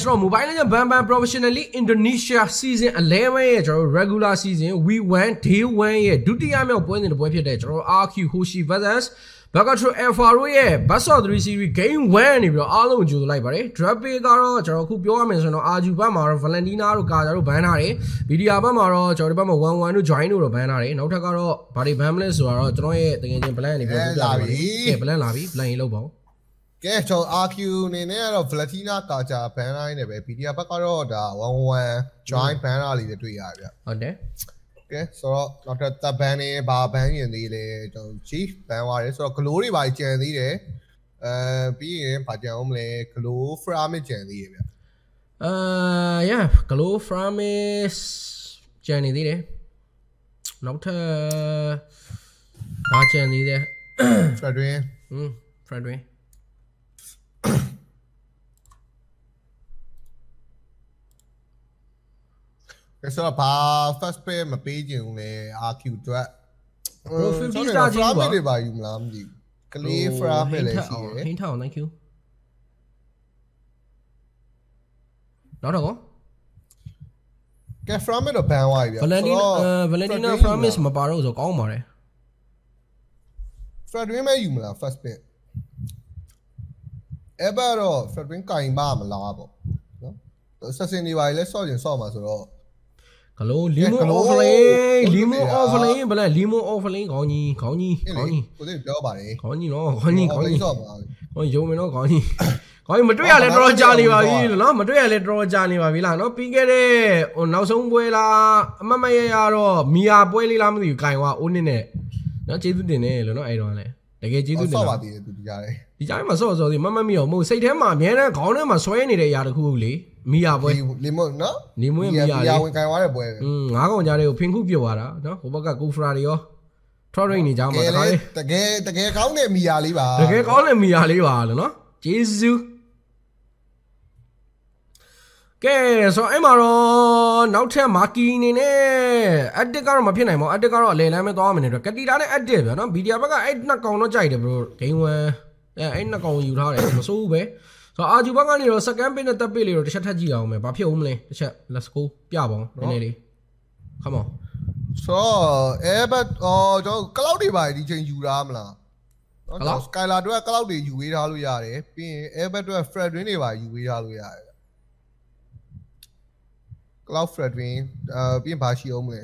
ဆိုတော့ Mobile Legends Ban Ban Professionally Indonesia Season 11ရဲ့ကျွန်တော်တို့ regular season V1 Day 1ရဲ့ဒုတိယမြောက်ပွဲစဉ်တစ်ပွဲဖြစ်တဲ့ကျွန်တော်တို့ RQ Hoshi vs Bagatro Alpha တို့ရဲ့ Best of 3 Series Game 1နေပြီးတော့အားလုံးကြိုဆိုလိုက်ပါတယ် Draft Pick ကတော့ကျွန်တော်အခုပြောရမယ်ဆိုတော့ Arju ဘက်မှာတော့ Valentina တို့ Kaja တို့ ban ထားတယ် Vidia ဘက်မှာတော့ကျွန်တော်တို့ဘက်မှာ11တို့ Join တို့တော့ ban ထားတယ်နောက်ထပ်ကတော့ဘာတွေ ban မလဲဆိုတော့ကျွန်တော်ရဲ့တကယ်ချင်း plan နေပြီးတော့ပြပြပါမယ်ကဲ plan လာပြီ plan ရေးလုပ်ပါဦး ကဲကျွန်တော် RQ အနေနဲ့ကတော့ Valentina Kaja ban line နဲ့ပဲ PDA ဘက်ကတော့ဒါ11 join ban လာလေးတွေတွေ့ရတယ်ဗျဟုတ်တယ်ကဲဆိုတော့နောက်ထပ်တပ်ဘန်နေဘာဘန်ရင်သေးလဲကျွန်တော် chief ဘန်သွားတယ်ဆိုတော့ glow တွေပါကြံသေးတယ်အဲပြီးရင်ဘာကြံအောင်မလဲ glow frame ကြံသေးတယ်ဗျအာ yeah glow frames ကျန်နေသေးတယ်နောက်ထပ်ဘာကျန်သေးတယ် Fredwin ဟွန်း friend တွေကဲဆိုတော့ဘာ first pay မပေးခြင်းလဲ RQ အတွက် Bro 50 star ကြီးပါ frame တွေပါယူမလားမသိဘူး clay frame လည်းရှိတယ်ဟင်းထောင် thank you နောက်တော့ကောကဲ frame တော့ဘန်သွားပြီဗျ Valentina ဆိုတော့အဲ Valentina Fredwin ယူမလား Framis မပါတော့ဆိုကောင်းပါတယ် Fredwin ပဲယူမလား first pay အဲ့ဘာတော့ Fredwin ကင်ပါမလားပေါ့နော်ဆက်စင်နေပါလေဆော့ကျင်ဆော့မှာဆိုတော့ ဂလိုလီမို Glow offlane လီမို Glow offlane ဘယ်လဲလီမို offlane ခေါင်းကြီးခေါင်းကြီးခေါင်းကြီးကိုသိပြောပါတယ်ခေါင်းကြီးနော်ခေါင်းကြီးခေါင်းကြီးဆော့ပါဟိုယုံမင်းတော့ခေါင်းကြီးခေါင်းကြီးမတွေ့ရလဲတော်တော်ကြာနေပါပြီလို့နော်မတွေ့ရလဲတော်တော်ကြာနေပါပြီလားနော်ပြီးခဲ့တဲ့ဟိုနောက်ဆုံးပွဲလားအမတ်မရရတော့မီယာပွဲလေးလားမသိဘူးဂိုင်ဝါအိုးနစ်နဲ့နော်ကျေးဇူးတင်တယ်လို့နော်အဲ့တော့လဲတကယ်ကျေးဇူးတင်ဆော့တာပါသေးတယ်သူဒီကြားတယ် ဒီကြားထဲမှာဆော့ဆော့စီမမတ်မီအောင်မဟုတ်စိတ်ထဲမှာအများနဲ့ခေါင်းထဲမှာဆွဲနေတဲ့အရာတစ်ခုလေမီယာပွဲလီမိုနော်နေမွေးမီယာမီလေယာဝင်ကင်သွားတဲ့ပွဲပဲอืมငါးကောင်ကြားတွေကိုဖင်ခုပြုတ်သွားတာနော်ဟိုဘက်ကကိုဖရာတွေရောထော်ရိန်နေကြမှာတခါလေတကယ်တကယ်ကောင်းတဲ့မီယာလေးပါတကယ်ကောင်းတဲ့မီယာလေးပါလို့နော်ဂျေဇူးကဲဆိုတော့အဲ့မှာတော့နောက်ထပ်မာကီအနေနဲ့အက်တစ်ကတော့မဖြစ်နိုင်ပါဘူးအက်တစ်ကတော့အလေလမ်းပဲသွားမယ်နေတော့ကတီတာနဲ့အက်တစ်ဗျာနော်ဗီဒီယိုဘက်ကအဲ့နှစ်ကောင်တော့ကြိုက်တယ်ဘရိုဂိမ်းဝမ် အဲအဲ့နှစ်ကောင်ယူထားတယ်မစိုးဘူးပဲဆိုတော့အာဂျူဘက်ကနေတော့ second pin နဲ့တက်ပစ်လေးတော့တစ်ချက်ထပ်ကြည့်အောင်မယ်ဘာဖြစ်ဦးမလဲတစ်ချက် let's go ပြပါအောင်နည်းနည်းလေး come on ဆိုတော့အဲဘတ်အော်ကျွန်တော်ကလောက်တွေပါဒီချိန်ယူတာမလား Cloud? စကိုင်လာတို့ကကလောက်တွေယူဝေးထားလို့ရတယ်ပြီးရင်အဲဘတ်တို့က Fredwin တွေပါယူဝေးထားလို့ရတယ် Cloud Fredwin အာပြီးရင်ဘာရှိအောင်မလဲ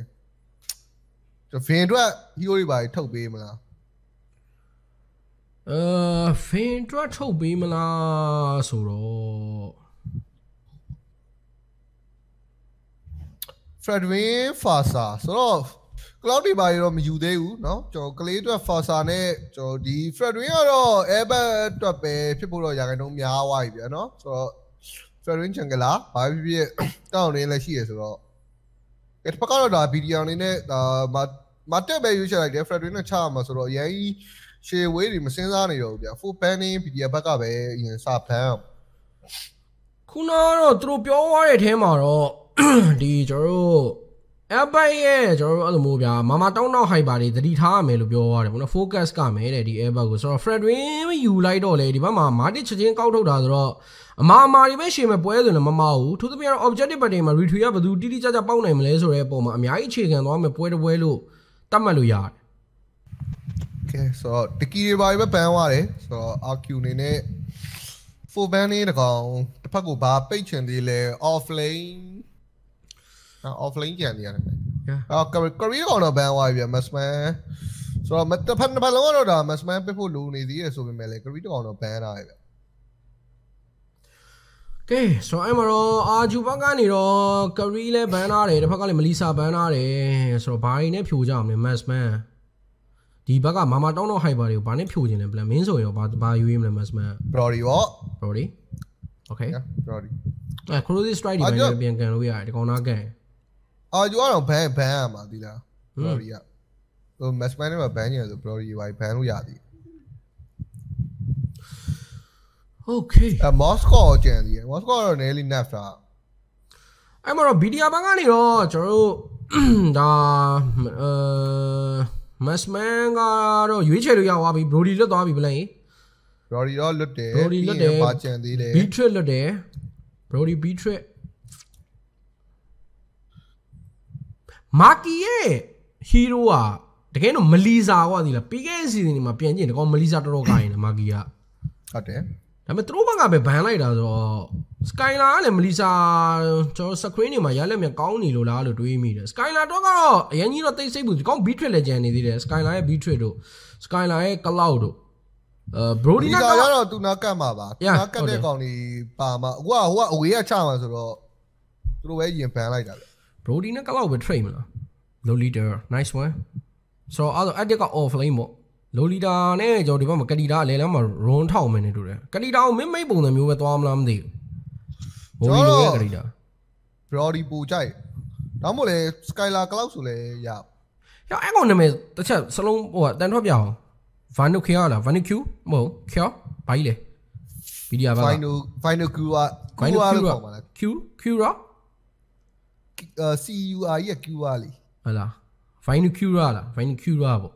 ကျွန်တော် Vin တို့က hero တွေပါထုတ်ပေးမလား အဲဖင်တွတ်ထုတ်ပေးမလားဆိုတော့ Fredwin Fasa ဆိုတော့ cloud တွေပါရတော့မယူသေးဘူးเนาะကျွန်တော်ကလေးအတွက် Fasa နဲ့ကျွန်တော်ဒီ Fredwin ကတော့ Airbag အတွက်ပဲဖြစ်ဖို့တော့ရာခိုင်နှုန်းများသွားပြီဗျာเนาะဆိုတော့ Fredwin Changela ဘာဖြစ်ဖြစ်တောင်းနေလည်းရှိရဆိုတော့အဲ့တစ်ဖက်ကတော့ဒါ video အနေနဲ့ဒါမမတက်ပဲရွေးချယ်လိုက်တယ် Fredwin နဲ့ချရမှာဆိုတော့အရင် ရှေဝေးတွေမစင်းစားနေတော့ဘူးဗျာ full banning video ဘက်ကပဲအရင်စဖမ်းခုနကတော့သူတို့ပြောသွားတဲ့အထဲမှာတော့ဒီကျွန်တော်တို့အဘိုင်ရဲ့ကျွန်တော်တို့အဲ့လိုမျိုးဗျာမမတောင်းတောင်းဟိုက်ပါတွေသတိထားရမယ်လို့ပြောသွားတယ်ပေါ့နော် focus ကမယ်တဲ့ဒီ airbag ကိုဆိုတော့ Fredwin မယူလိုက်တော့လေဒီဘက်မှာမာတစ်ချက်ချင်းကောက်ထုတ်တာဆိုတော့အမာအမာတွေပဲရှေ့မဲ့ပွဲဆိုရင်မမဟုတ်သူတို့ပြတော့ objective ပတ်တွေမှာ retreat ကဘယ်သူတိတိကျကျပေါက်နိုင်မလဲဆိုတဲ့အပေါ်မှာအများကြီးအခြေခံသွားမယ်ပွဲတစ်ပွဲလို့တတ်မှတ်လို့ရတယ် ကဲဆိုတော့တကီတွေပါပဲဘန်သွားတယ်ဆိုတော့ RQ အနေနဲ့ full ban နေတကောင်တစ်ဖက်ကိုဘာပိတ်ချင်သေးလဲ off lane အော် off lane ကြံနေရတယ်အော် career ကောင်တော့ ban သွားပြီဗျ masman ဆိုတော့တစ်ဖက်တစ်ဖက်လုံးကတော့ဒါ masman ပစ်ဖို့လိုနေသေးတယ်ဆိုပေမဲ့လေ career ကောင်တော့ ban ထားတယ်ဗျကဲဆိုတော့အဲ့မှာတော့အာဂျူဘက်ကနေတော့ကရီလဲဘန်ထားတယ်တစ်ဖက်ကလည်းမလီဆာဘန်ထားတယ်ဆိုတော့ဘာတွေနဲ့ဖြိုကြအောင်လဲမတ်စမန် ဒီဘက်ကမာမာတောင်းတော့ hyper တွေကိုဘာနဲ့ဖြိုခြင်းလဲ plan မင်းဆိုရင်ဘာဘာယူရင်းမလဲ mass man brody ပေါ့ brody okay yeah brody အဲ close strike ဒီမှာပြန်ကန်လို့ရတယ်ဒီကောင်နာကန်အာယူကတော့ ban ban ရမှာဒီလား brody ကဟို mass man တွေမှာ ban နေရဆို brody ဘာ ban လို့ရသည် okay အမော့စကောကျန်သေးတယ်မော့စကောတော့နည်းလေး nerf တာအဲ့မှာတော့ BDR ဘက်ကနေတော့ကျွန်တော်တို့ဒါအဲ မတ်စမန်ကတော့ရွေးချယ်လို့ရသွားပြီဘရိုဒီလွတ်သွားပြီပလန် Brody တော့လွတ်တယ် Brody လွတ်တယ်ပြီးရင်ပါကြံသေးတယ်ဘီထရစ်လွတ်တယ် Brody Beatrice မာကီရဲ့ hero อ่ะတကယ်တော့မလီဇာကွာဒီလားပြီးခဲ့တဲ့ season တွေမှာပြန်ကြည့်ရင်ဒီကောင်မလီဇာတော်တော်ကိုင်းတယ်မာကီကဟုတ်တယ်ဒါပေမဲ့သူတို့ဘက်ကပဲဘန်လိုက်တာဆိုတော့ Skylar ကလည်းမလီစာကျွန်တော် screen တွေမှာရလက်မြန်ကောင်းနေလို့လားလို့တွေးမိတယ် Skylar တော့ကတော့အရင်ကြီးတော့တိတ်ဆိတ်ဘူးဒီကောင် beat trip လည်းကြံနေသေးတယ် Skylar ရဲ့ beat trip တို့ Skylar ရဲ့ cloud တို့အဲ Brody ဒီနဲ့ကကရတော့သူနာကတ်မှာပါသူ Yeah, နာကတ်တဲ့ကောင်ကြီးပါမှာအခုကဟိုကအဝေးကချမှာဆိုတော့သူတို့ပဲရင်ပန်လိုက်တာလေ Brody နဲ့ cloud ပဲ trade မလား low leader nice one ဆိုတော့အဲ့တော့ edit က off lane ပေါ့ low leader နဲ့ကျွန်တော်ဒီဘက်မှာကတီတာလေလမ်းမှာ run ထောက်မယ်နေတူတယ်ကတီတာကိုမင်းမိတ်ပုံစံမျိုးပဲသွားမလားမသိဘူး မိုးလီလိုရဲ့ကတီတာ Brody ပူကြိုက်ဒါမှမဟုတ်လေ Skylar Cloud ဆိုလဲရ။ရောအဲ့ကောင်နာမည်တစ်ချက်စလုံးဟိုကတန်ထွက်ပြအောင် Vanu Kia လား Vanu Q မဟုတ် Kia ဘာကြီးလဲဗီဒီယိုပါလား Final Final Q က Q ကလို့ခေါ်မှာလား Q Q ရောအဲ CUR ရဲ့ Q ကလေဟလာ Vanu Q လား Vanu Q ရောပေါ့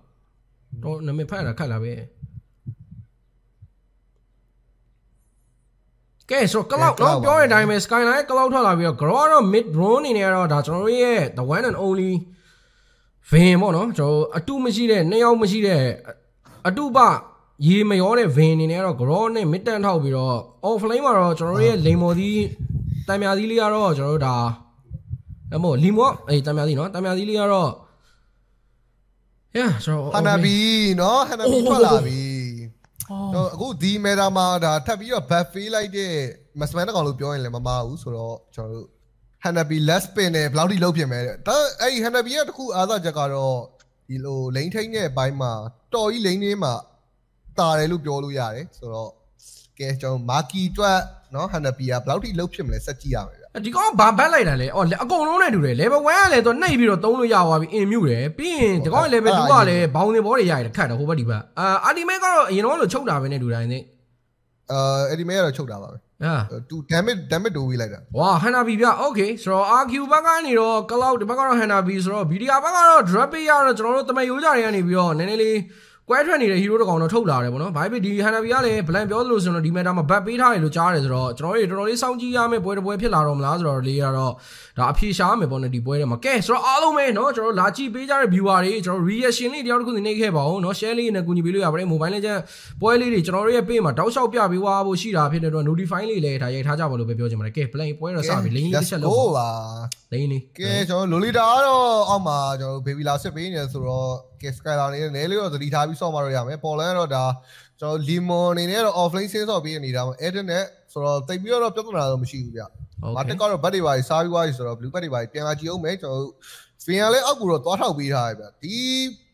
တော့နာမည်ဖတ်ရတာခက်လာပဲ ကဲဆိုကလောက်တော့ပြောတဲ့အတိုင်းပဲ Skyline ကလောက်ထွက်လာပြီးတော့ Grow တော့ mid drone အနေနဲ့ကတော့ဒါကျွန်တော်တို့ရဲ့ the one and only ဗင်ပေါ့နော်ကျွန်တော်အတုမရှိတဲ့နှစ်ယောက်မရှိတဲ့အတုပရေမရောတဲ့ဗင်အနေနဲ့ကတော့ grow နဲ့ mid တန်ထောက်ပြီးတော့ offlane မှာတော့ကျွန်တော်တို့ရဲ့လိန်မော်သီးတံမြာသီးလေးကတော့ကျွန်တော်တို့ဒါအမို့လီမော့အေးတံမြာသီးနော်တံမြာသီးလေးကတော့ yeah ကျွန်တော်ဟန်နာဘီနော်ဟန်နာဘီ Oh. ထွက်လာပြီအော် တော့အခုဒီမေတာမှာဒါထပ်ပြီးတော့ back feel လိုက်တဲ့မစမန်တကောင်လို့ပြောရင်လည်းမမဘူးဆိုတော့ကျွန်တော်တို့ Hanabi less spin နဲ့ဘယ်လောက်ထိလုံးပြင်မဲတဲ့ဒါအဲ့ဒီ Hanabi ရဲ့တခုအားသာချက်ကတော့ဒီလိုလိန်ထိန်တဲ့ဘိုင်းမှာတော်ကြီးလိန်လေးမှာတာတယ်လို့ပြောလို့ရတယ်ဆိုတော့ကဲကျွန်တော်မာကီတွက်နော် Hanabi ကဘယ်လောက်ထိလုံးဖြစ်မလဲစက်ကြည့်ရမယ်ဗျ ဒီကောင်ဘာဘတ်လိုက်တာလဲအော်အကုန်လုံးနဲ့တူတယ် level 1ကလည်းသူနှိပ်ပြီးတော့သုံးလို့ရသွားပြီအင်မြုပ်တယ်ပြီးရင်ဒီကောင် level 2ကလည်းဘောင်းစင်ဘောတွေရရခတ်တယ်ဟိုဘက်ဒီဘက်အာ ultimate ကတော့အရင်တော့လို့ချုပ်တာပဲနဲ့တူတိုင်းသိအာ ultimate ကတော့ချုပ်တာပါပဲအာသူ damage damage တိုးပြီးလိုက်တာဝါ Hana B ဗျ okay ဆိုတော့ RQ ဘက်ကနေတော့ cloud ဒီဘက်ကတော့ Hana B ဆိုတော့ BDR ဘက်ကတော့ drop ရတော့ကျွန်တော်တို့တမယိုးကြတွေကနေပြီးတော့နည်းနည်းလေး ကွဲထွက်နေတဲ့ hero တကောင်တော့ထုတ်လာတယ်ပေါ့နော်ဘာဖြစ်ဒီဟန်နာဘီကလည်း blank ပြောသလိုဆိုတော့ဒီ meta မှာ back ပေးထားတယ်လို့ကြားတယ်ဆိုတော့ကျွန်တော်တို့တော်တော်လေးစောင့်ကြည့်ရမယ်ပွဲတစ်ပွဲဖြစ်လာတော့မလားဆိုတော့လေးကတော့ဒါအဖြေရှားမယ်ပေါ့နော်ဒီပွဲထဲမှာကဲဆိုတော့အားလုံးပဲเนาะကျွန်တော်တို့လာကြည့်ပေးကြတဲ့ viewer တွေကျွန်တော် reaction လေးတယောက်တစ်ခုစီနေခဲ့ပါဦးเนาะ share လေးနဲ့ကူညီပေးလို့ရပါတယ် mobile legend ပွဲလေးတွေကျွန်တော်တို့ရဲ့ page မှာတောက်လျှောက်ပြပေးသွားဖို့ရှိတာဖြစ်တဲ့အတွက် notify လေးလည်းဒါရိုက်ထားကြပါလို့ပဲပြောချင်ပါတယ်ကဲ play ပွဲတော့စပြီ lane လေးတစ်ချက်လောက် ဟိုပါ lane လေးကဲကျွန်တော်လိုလီတာကတော့အောက်မှာကျွန်တော်ဘေဘီလာစစ်ပေးနေတယ်ဆိုတော့ကဲစကိုင်လာနေနဲလေးတော့သတိထားပြီးစောင့်မလို့ရမယ်ပေါ်လန်ကတော့ဒါကျွန်တော်လီမွန်အနေနဲ့တော့ offlane ဆင်းဆော့ပေးနေတာမှာ edit နဲ့ဆိုတော့တိတ်ပြီးတော့ပြဿနာတော့မရှိဘူးဗျဟုတ်မာကဲ့တက်ကတော့ဘတ်တွေပါစားပြီးွားပြီဆိုတော့ blue ဘတ်တွေပါပြန်လာကြည့်အောင်မယ်ကျွန်တော်ဖင်ရလဲအောက်ကူတော့သွားထောက်ပေးထားရဗျဒီ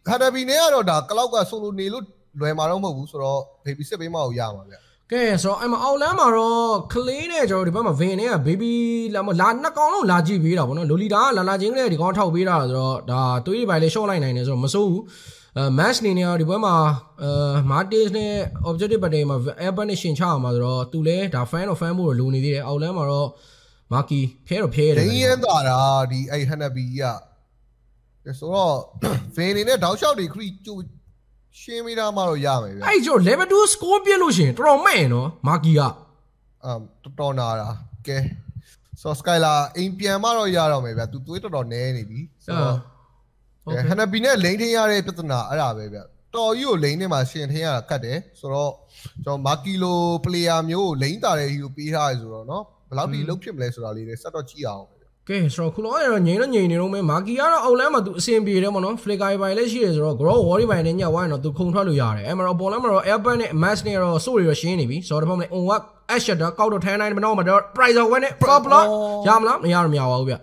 ဟာဒဘီနဲ့ကတော့ဒါကလောက်ကဆိုလိုနေလို့လွယ်မှာတော့မဟုတ်ဘူးဆိုတော့ဘေဘီစစ်ပေးမှကိုရမှာဗျ ကဲဆိုတော့အဲ့မှာအောက်လမ်းမှာတော့ clay နဲ့ကျွန်တော်ဒီဘက်မှာ vin နဲ့က baby လာမလာနှစ်ကောင်လုံးလာကြည့်ပေးတာပေါ့နော်လိုလီတာကလာလာချင်းကလေးဒီကောင်ထောက်ပေးတာဆိုတော့ဒါသွေးတွေပိုင်းလေး short လိုက်နိုင်တယ်ဆိုတော့မစိုးဘူးအဲ match နေနေတော့ဒီဘက်မှာအဲ Martins နဲ့ objective battle မှာ air နဲ့ရှင်ချအောင်မှာဆိုတော့သူလဲဒါ fan of fan ဖို့လိုနေသေးတယ်အောက်လမ်းမှာတော့ Marky ဖဲတော့ဖဲရတယ်ဒင်းရန်တာတာဒီအဲ့ဟန်နဘီကကဲဆိုတော့ဖင်နေနဲ့တောက်လျှောက်တွေခရီးကျိုး ရှင်းမိတာမှတော့ရမယ်ဗျအဲ့ကျွန်တော် level 2 score ပြလို့ရှင်တော်တော်မဲ့ရင်နော်မာကီကအမ်တော်တော်နာတာကဲဆိုတော့ Skyler အိမ်ပြန်မှတော့ရတော့မယ်ဗျသူသွေးတော်တော်နဲနေပြီဆိုတော့ဟန်နဘီနဲ့လိန်ထင်းရတဲ့ပြဿနာအဲ့ဒါပဲဗျတော်ကြီးကိုလိန်ထဲမှာရှင်ထင်းရတာကတ်တယ်ဆိုတော့ကျွန်တော်မာကီလို player မျိုးကိုလိန်တာတဲ့ဟီကိုပေးထားရဆိုတော့နော်ဘယ်လောက်ထိလုတ်ဖြစ်မလဲဆိုတာလေးလည်းစက်တော့ကြည့်အောင် ကဲဆိုတော့ခုလောရတော့ငိန်တော့ငိန်နေတော့မယ်မာကီကတော့အောက်လမ်းမှာသူအဆင်ပြေတယ်ပေါ့နော် flicker ပိုင်းလည်းရှိရဆိုတော့ grow wall ပိုင်းနဲ့ညက်ဝိုင်းတော့သူခုံထွက်လို့ရတယ်အဲ့မှာတော့ပေါ်လမ်းမှာတော့ airpan နဲ့ mask နဲ့တော့စိုးရတော့ရှင်းနေပြီဆိုတော့ဒီဘက်မှာ on work ash တော့ကောက်တော့ထိုင်းနိုင်မတော့မှာတော့ price of one နဲ့ prop block ရမလားမရတော့မရပါဘူးဗျ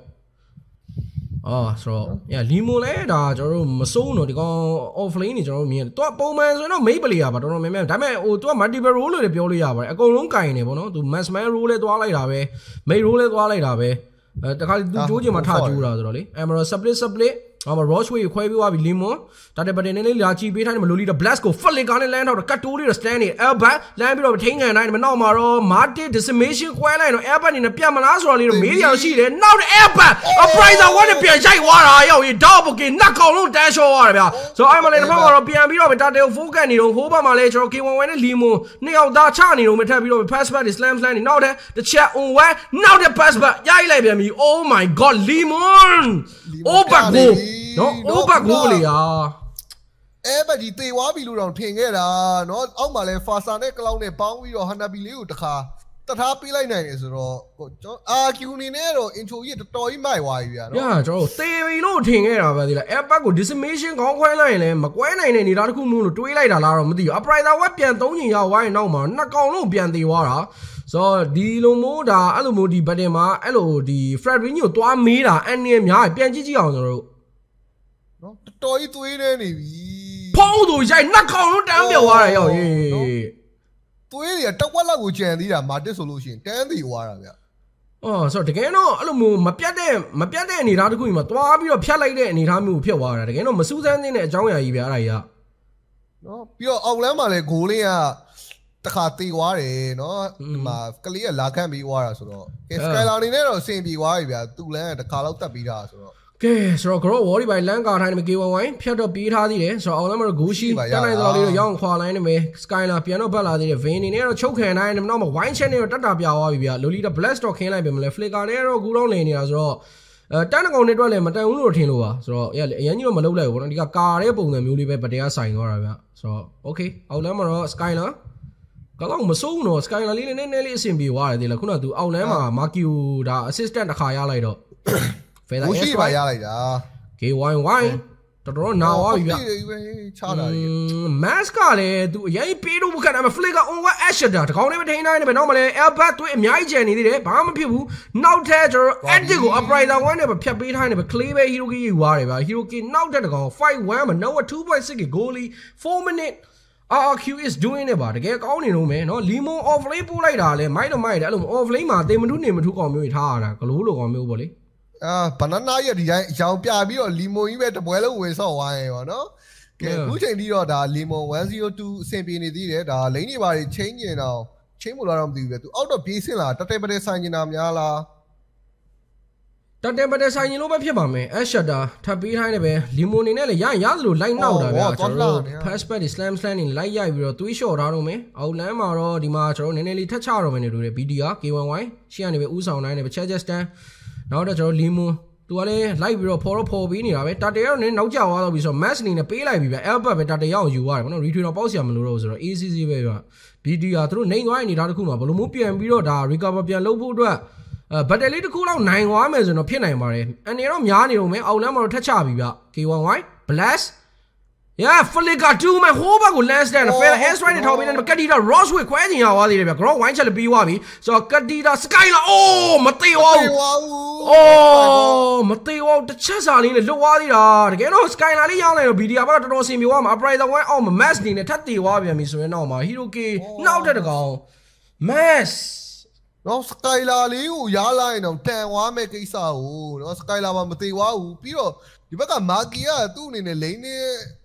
အော်ဆိုတော့ညလီမိုလဲဒါကျွန်တော်တို့မစိုးတော့ဒီကောင် offlane နေကျွန်တော်တို့မြင်တယ်သူကပုံမှန်ဆိုရင်တော့ main player ပါတော်တော်များများဒါပေမဲ့ဟိုသူက multiple role လို့လည်းပြောလို့ရပါတယ်အကုန်လုံးကင်နေပေါ့နော်သူ mass man role လဲသွားလိုက်တာပဲ main role လဲသွားလိုက်တာပဲ အဲတခါသူကြိုးချင်မှာထကြိုးတာဆိုတော့လေ emerald split split အော်မ Rochway ခွဲပြီးသွားပြီ Limon တာတဲ့ပတင်နေလေးလာချီပေးထားတယ်မလိုလီတော့ Blast ကို Flick ကနေလမ်းတော့ကတ်တိုးလေးတော့ stand နေ Albert လမ်းပြီးတော့ထိန်းခံနိုင်တယ်မနောက်မှာတော့ Martin Decimation ခွဲလိုက်တော့ Albert နေနဲ့ပြတ်မလားဆိုတော့လေးတော့မေးရရှိတယ်နောက်တဲ့ Albert Appraiser 1နဲ့ပြန်ရိုက်သွားတာရောက်ရင်တော့ဘကင်နှက်ကောင်လုံးတန်းရှော့သွားတယ်ဗျာဆိုတော့အဲ့မှာလေတစ်ဖက်မှာတော့ပြန်ပြီးတော့တာတဲ့ကို focus နေတော့ဟိုးဘက်မှာလေကျွန်တော် K11 နဲ့ Limon နှစ်ယောက်သားချနေတော့မထပ်ပြီးတော့ pass back slam slam နေနောက်တဲ့တစ်ချက် on one နောက်တဲ့ pass back ရိုက်လိုက်ပြန်ပြီ Oh my god Limon Oh back go နော်အိုးဘက်ဂိုးလေဟာအဲဘက်ဒီတေဝါပြီလို့တော့ထင်ခဲ့တာနော်အောက်မှာလဲဖာဆာနဲ့ကလောင်းနဲ့ပေါင်းပြီးတော့ဟန်နာဘီလေးကိုတခါတထားပေးလိုက်နိုင်တယ်ဆိုတော့ကျွန်တော် RQ အနေနဲ့တော့ intro ကြီးတော်တော်ကြီးမိုက်သွားပြီဗျာနော်။ညာကျွန်တော်သေပြီလို့ထင်ခဲ့တာပဲဒီလား airpad ကို decimation ခေါင်းခွဲလိုက်ရင်လည်းမကွဲနိုင်တဲ့နေသားတစ်ခုမျိုးလို့တွေးလိုက်တာလားတော့မသိဘူး။ uprighter web ပြန်၃ချိန်ရောက်သွားရင်နောက်မှာနှစ်ကောင်လုံးပြန်သေးသွားတာ။ဆိုတော့ဒီလိုမျိုးဒါအဲ့လိုမျိုးဒီ button မှာအဲ့လိုဒီ Fredrin ကိုသွားမေးတာအန်နီများပြန်ကြည့်ကြည့်အောင်ကျွန်တော်တို့ တော်ကြီးသွေးနေနေပြီဖုံးသူရိုက်နှက်ကောင်လုံးတန်းပြော်သွားတာရောက်ရေးသွေးတွေကတဝက်လောက်ကိုကျန်သေးတာမာတစ်ဆိုလို့ရှိရင်တန်းသေးသွားတာဗျအော်ဆိုတော့တကယ်တော့အဲ့လိုမျိုးမပြတ်တဲ့မပြတ်တဲ့အနေအထားတစ်ခုကြီးမှာသွားပြီးတော့ဖြတ်လိုက်တဲ့အနေအထားမျိုးကိုဖြစ်သွားတာတကယ်တော့မစူးစမ်းသင့်တဲ့အကြောင်းအရာကြီးဗျာအဲ့ဒါကြီးကနော်ပြီးတော့အောင်လန်းမှာလည်းဂိုးလေးကတခါတေသွားတယ်နော်ဒီမှာကလေးကလာခန့်ပြီးသွားတာဆိုတော့ကဲစကိုင်လာအနေနဲ့တော့အဆင်ပြေသွားပြီဗျာသူလန်းကတခါလောက်တက်ပြီးတာဆိုတော့ ကဲဆိုတော့ grow wall ဒီပိုင်းလန်ကာထိုင်းနေမ K11 ဖြတ်တော့ပြေးထားသေးတယ်ဆိုတော့အောင်လမ်းမှာတော့ Gucci တက်နိုင်တော်လေးတော့ရောင်းခွာလိုက်နေမယ် Skylar ပြန်တော့ဘက်လာသေးတယ် Vein နေနဲ့တော့ချုပ်ခံနိုင်တယ်နောက်မှာ Wine Chain နဲ့တော့တက်တာပြသွားပြီဗျာ Lolita Blast တော့ခင်းလိုက်ပြီမလဲ Flicker နဲ့တော့ကူတော့နေနေတာဆိုတော့အဲတန်းတကောင်နဲ့တွက်လည်းမတန်ဘူးလို့ထင်လို့ပါဆိုတော့အဲ့အရင်ကြီးတော့မလုပ်လိုက်ဘူးပေါ့နော်ဒီကကာတဲ့ပုံစံမျိုးလေးပဲဗတရားဆိုင်သွားတာဗျဆိုတော့ okay အောက်လမ်းမှာတော့ Skylar ကတော့မစိုးဘူးနော် Skylar လေးနဲ့နည်းနည်းလေးအဆင်ပြေသွားတယ်ဒီလားခုနကသူအောက်လမ်းမှာ Markio ဒါ assistant တစ်ခါရလိုက်တော့ Feather ဂိုးရှိ S ပါရလိုက်တာ KYY တော်တော်နာသွားပြီဗျချတာလေမတ်ကလည်းသူအရင်ပေးလို့မခက်တာမဖလစ်က on what asher တကောင်လေးမထိန်းနိုင်နေပဲနောက်မှလည်း Albert တွေအများကြီးကျန်နေသေးတယ်ဘာမှမဖြစ်ဘူးနောက်ထပ်ကျွန်တော် edit ကို upright 1နဲ့ပဲဖြတ်ပေးထားနေပဲ clay ပဲ Hiroki ယူသွားတယ်ဗျ Hiroki နောက်ထပ်တကောင်5-1မှာ Noah 2.6က goalie 4 minute RQ is doing နေပါတကယ်ကောင်းနေတော့မယ်နော် Limon off lane ပို့လိုက်တာလဲမိုက်တော့မိုက်တယ်အဲ့လို off lane မှာတေမထူးနေမထူးကောင်မျိုးကြီးထားရတာဂလိုးလိုကောင်မျိုးပေါ့လေ အာဘနာနာရဲ့ဒီတိုင်းရောင်ပြပြီးတော့လီမွန်ကြီးပဲတပွဲလုံးဝင်ဆော့သွားရင်ပေါ့နော်ကဲအခုချိန်ထိတော့ဒါလီမွန်102အဆင်ပြေနေသေးတယ်ဒါလိမ့်နေပါတွေချင်းကျင်တော့ချင်းမလို့တော့မသိဘူးပဲသူအောက်တော့ပြေးစင်လာတက်တက်ပတဲ့ဆိုင်ကျင်တာများလားတတန်ပတဲ့ဆိုင်ရင်လို့ပဲဖြစ်ပါမယ်အရှက်တာထပ်ပေးထားနေပဲလီမိုနေနဲ့လည်းရရင်ရသလိုလိုက်နောက်တာဗျာကျွန်တော်တို့ pass back ဒီ slam slam နေလိုက်ရိုက်ပြီးတော့သွေးလျှော့ထားတော့မယ်အောက်လမ်းမှာတော့ဒီမှာကျွန်တော်နည်းနည်းလေးထက်ချတော့မယ်နေလို့လေ BDR K1Y ရှေ့ကနေပဲဥဆောင်နိုင်နေပဲ check just stand နောက်တော့ကျွန်တော်လီမိုသူကလည်းလိုက်ပြီးတော့ဖော်တော့ဖော်ပြီးနေတာပဲတာတေကတော့နည်းနောက်ကျသွားတော့ပြီဆိုတော့ match အနေနဲ့ပေးလိုက်ပြီဗျ Albert ပဲတာတေရောက်ယူရတယ်ဗောနော် retreat တော့ပေါက်စရာမလိုတော့ဘူးဆိုတော့ ACC ပဲဗျ BDR သူတို့နိုင်သွားတဲ့အနေထားတစ်ခုမှာဘယ်လိုမျိုးပြန်ပြီးတော့ဒါ recover ပြန်လုပ်ဖို့အတွက်အဲဘတ်တယ်လေးတစ်ခုလောက်နိုင်သွားမယ်ဆိုရင်တော့ဖြစ်နိုင်ပါတယ်အနေတော့များနေတော့မယ်အောက်လမ်းမှာတော့ထက်ချပြီဗျ K1Y blast Yeah Flicker 2မှာဟိုးဘက်ကို last stand fair air strike နဲ့ထောက်ပေးနေတယ်ကတီတာ Rosswick ခွဲချင်ရသွားသေးတယ်ဗျ ground wine ချက်လည်းပြီးသွားပြီဆိုတော့ကတီတာ Skylar အိုးမသေးပါဘူးဝါဦးအိုးမသေးပါဘူးတစ်ချက်စာလေးနဲ့လွတ်သွားသေးတာတကယ်တော့ Skylar လေးရောက်လိုက်တော့ BDR ဘက်ကတော်တော်ဆင်ပြေသွားမှာ Uprider 1အောက်မှာ Mass နေနဲ့ထပ်တည်သွားပြန်ပြီဆိုရင်တော့မှာ Hero K နောက်တဲ့တကောင် Mass နော်စကိုင်လာလေးကိုရားလိုက်တော့တန်သွားမဲ့ကိစ္စကိုနော်စကိုင်လာမှာမသေးသွားဘူးပြီးတော့ဒီဘက်ကမာကီကသူ့အနေနဲ့လိန်နေ